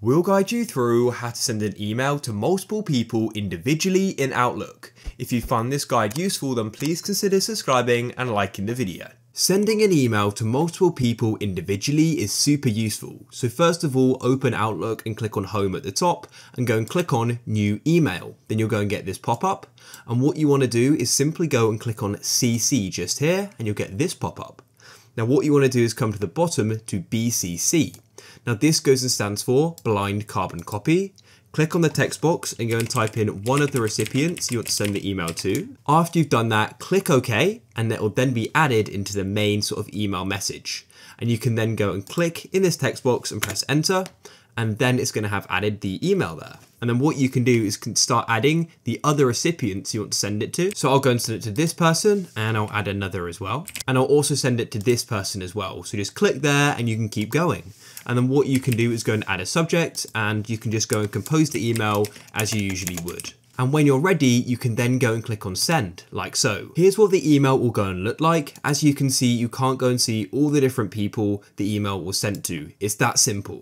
We'll guide you through how to send an email to multiple people individually in Outlook. If you find this guide useful then please consider subscribing and liking the video. Sending an email to multiple people individually is super useful. So first of all, open Outlook and click on home at the top and go and click on new email. Then you'll go and get this pop up. And what you want to do is simply go and click on CC just here and you'll get this pop up. Now what you want to do is come to the bottom to BCC. Now this goes and stands for blind carbon copy. Click on the text box and go and type in one of the recipients you want to send the email to. After you've done that, click OK, and that will then be added into the main sort of email message. And you can then go and click in this text box and press enter, and then it's going to have added the email there. And then what you can do is can start adding the other recipients you want to send it to. So I'll go and send it to this person and I'll add another as well. And I'll also send it to this person as well. So just click there and you can keep going. And then what you can do is go and add a subject and you can just go and compose the email as you usually would. And when you're ready, you can then go and click on send, like so. Here's what the email will go and look like. As you can see, you can't go and see all the different people the email was sent to. It's that simple.